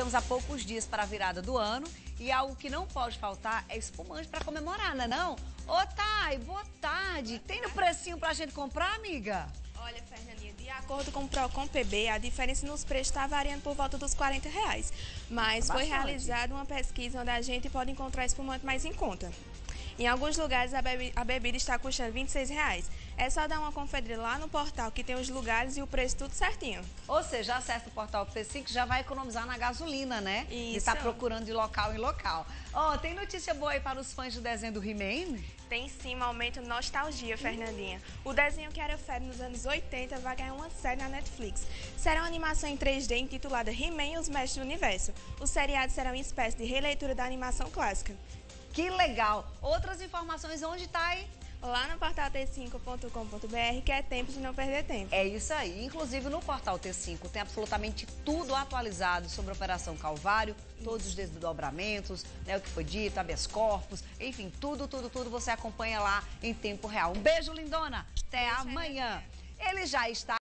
Estamos a poucos dias para a virada do ano e algo que não pode faltar é espumante para comemorar, não é não? Ô, Thay, boa tarde. Tem no precinho para a gente comprar, amiga? Olha, Fernandinha, de acordo com o Procon PB, a diferença nos preços está variando por volta dos 40 reais. Mas Bastante. foi realizada uma pesquisa onde a gente pode encontrar espumante mais em conta. Em alguns lugares a, bebi a bebida está custando 26 reais. É só dar uma conferida lá no portal que tem os lugares e o preço tudo certinho. Ou seja, acessa o portal T5 já vai economizar na gasolina, né? E Isso. tá procurando de local em local. Ó, tem notícia boa aí para os fãs do desenho do He-Man? Tem sim um aumento nostalgia, Fernandinha. O desenho que era febre nos anos 80 vai ganhar uma série na Netflix. Será uma animação em 3D intitulada He-Man e os Mestres do Universo. O seriado será uma espécie de releitura da animação clássica. Que legal! Outras informações onde tá aí? Lá no portal t5.com.br, que é tempo de não perder tempo. É isso aí. Inclusive no portal T5 tem absolutamente tudo atualizado sobre a Operação Calvário, todos os desdobramentos, né, o que foi dito, habeas corpus, enfim, tudo, tudo, tudo você acompanha lá em tempo real. Um beijo, lindona. Até amanhã. Ele já está